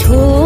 出